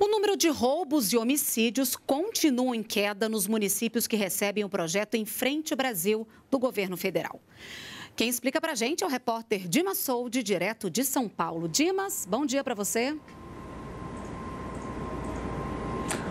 O número de roubos e homicídios continua em queda nos municípios que recebem o projeto Em Frente Brasil do governo federal. Quem explica para gente é o repórter Dimas Soldi, direto de São Paulo. Dimas, bom dia para você.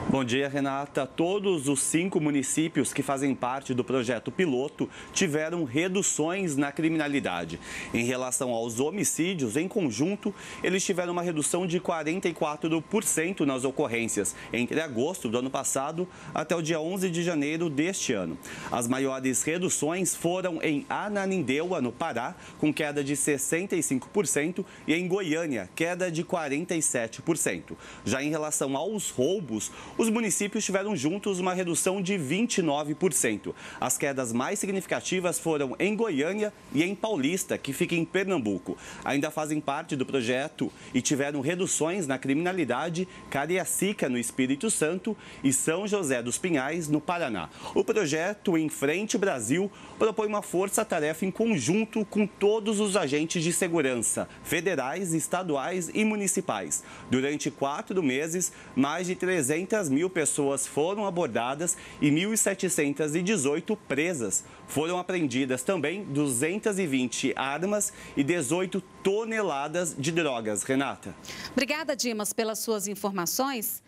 Bom dia, Renata. Todos os cinco municípios que fazem parte do projeto piloto tiveram reduções na criminalidade. Em relação aos homicídios, em conjunto, eles tiveram uma redução de 44% nas ocorrências entre agosto do ano passado até o dia 11 de janeiro deste ano. As maiores reduções foram em Ananindeua, no Pará, com queda de 65%, e em Goiânia, queda de 47%. Já em relação aos roubos, os municípios tiveram juntos uma redução de 29%. As quedas mais significativas foram em Goiânia e em Paulista, que fica em Pernambuco. Ainda fazem parte do projeto e tiveram reduções na criminalidade Cariacica, no Espírito Santo, e São José dos Pinhais, no Paraná. O projeto Em Frente Brasil propõe uma força-tarefa em conjunto com todos os agentes de segurança, federais, estaduais e municipais. Durante quatro meses, mais de 300 mil pessoas foram abordadas e 1.718 presas. Foram apreendidas também 220 armas e 18 toneladas de drogas. Renata. Obrigada, Dimas, pelas suas informações.